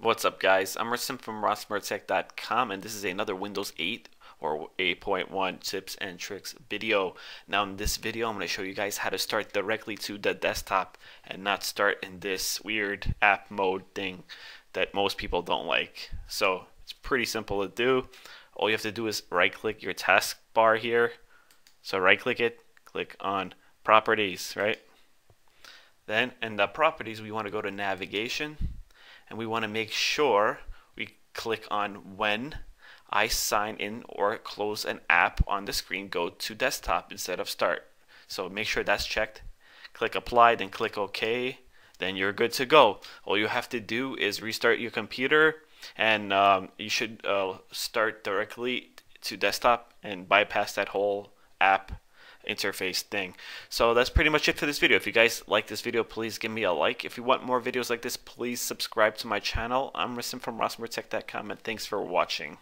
What's up guys, I'm Rasim from rasmurtech.com and this is another Windows 8 or 8.1 tips and tricks video. Now in this video I'm going to show you guys how to start directly to the desktop and not start in this weird app mode thing that most people don't like. So it's pretty simple to do. All you have to do is right click your taskbar here. So right click it, click on properties, right? Then in the properties we want to go to navigation and we want to make sure we click on when I sign in or close an app on the screen go to desktop instead of start. So make sure that's checked. Click apply, then click OK. Then you're good to go. All you have to do is restart your computer and um, you should uh, start directly to desktop and bypass that whole app interface thing. So that's pretty much it for this video. If you guys like this video, please give me a like. If you want more videos like this, please subscribe to my channel. I'm Rasim from rasmurtech.com and thanks for watching.